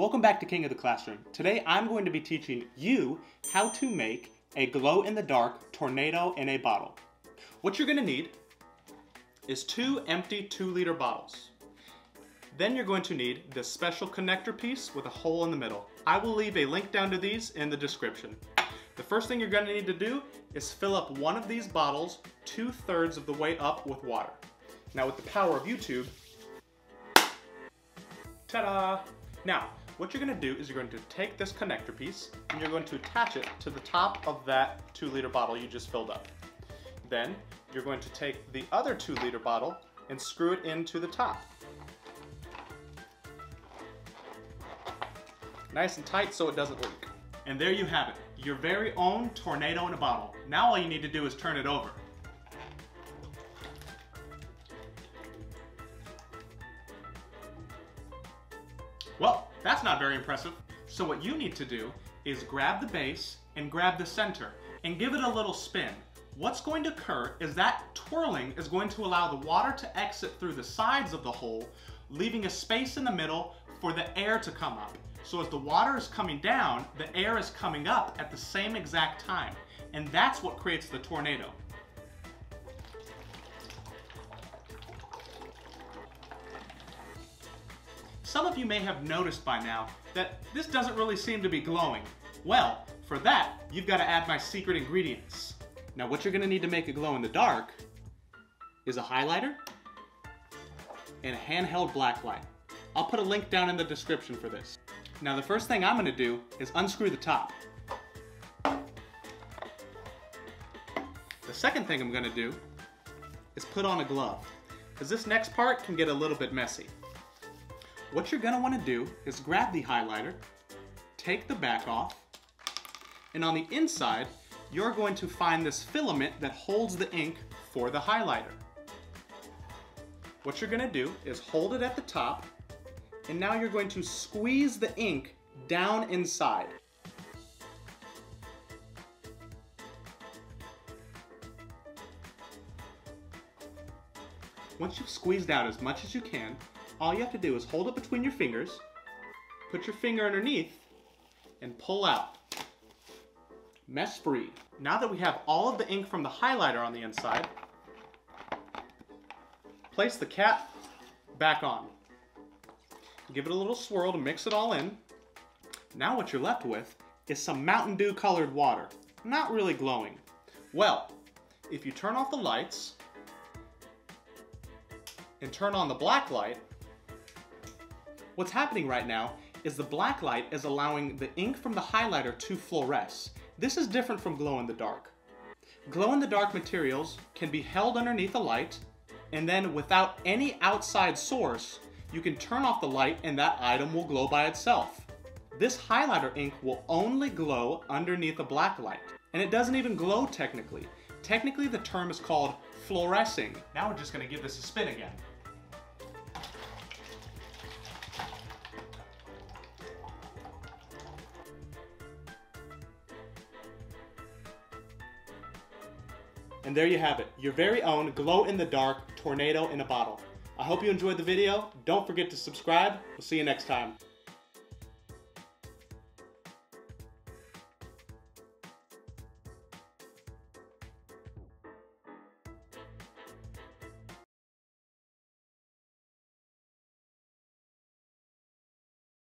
Welcome back to King of the Classroom. Today I'm going to be teaching you how to make a glow-in-the-dark tornado in a bottle. What you're going to need is two empty 2-liter bottles. Then you're going to need this special connector piece with a hole in the middle. I will leave a link down to these in the description. The first thing you're going to need to do is fill up one of these bottles two-thirds of the way up with water. Now with the power of YouTube, ta-da! Now, what you're going to do is you're going to take this connector piece and you're going to attach it to the top of that 2 liter bottle you just filled up. Then you're going to take the other 2 liter bottle and screw it into the top. Nice and tight so it doesn't leak. And there you have it, your very own tornado in a bottle. Now all you need to do is turn it over. Well, that's not very impressive. So what you need to do is grab the base and grab the center and give it a little spin. What's going to occur is that twirling is going to allow the water to exit through the sides of the hole, leaving a space in the middle for the air to come up. So as the water is coming down, the air is coming up at the same exact time. And that's what creates the tornado. Some of you may have noticed by now that this doesn't really seem to be glowing. Well, for that, you've got to add my secret ingredients. Now what you're going to need to make it glow in the dark is a highlighter and a handheld black light. I'll put a link down in the description for this. Now the first thing I'm going to do is unscrew the top. The second thing I'm going to do is put on a glove, because this next part can get a little bit messy. What you're gonna wanna do is grab the highlighter, take the back off, and on the inside, you're going to find this filament that holds the ink for the highlighter. What you're gonna do is hold it at the top, and now you're going to squeeze the ink down inside. Once you've squeezed out as much as you can, all you have to do is hold it between your fingers, put your finger underneath, and pull out. Mess free. Now that we have all of the ink from the highlighter on the inside, place the cap back on. Give it a little swirl to mix it all in. Now what you're left with is some Mountain Dew colored water. Not really glowing. Well, if you turn off the lights and turn on the black light, What's happening right now is the black light is allowing the ink from the highlighter to fluoresce. This is different from glow-in-the-dark. Glow-in-the-dark materials can be held underneath a light, and then without any outside source, you can turn off the light and that item will glow by itself. This highlighter ink will only glow underneath a black light. And it doesn't even glow technically. Technically the term is called fluorescing. Now we're just gonna give this a spin again. And there you have it, your very own glow-in-the-dark tornado in a bottle. I hope you enjoyed the video. Don't forget to subscribe. We'll see you next time.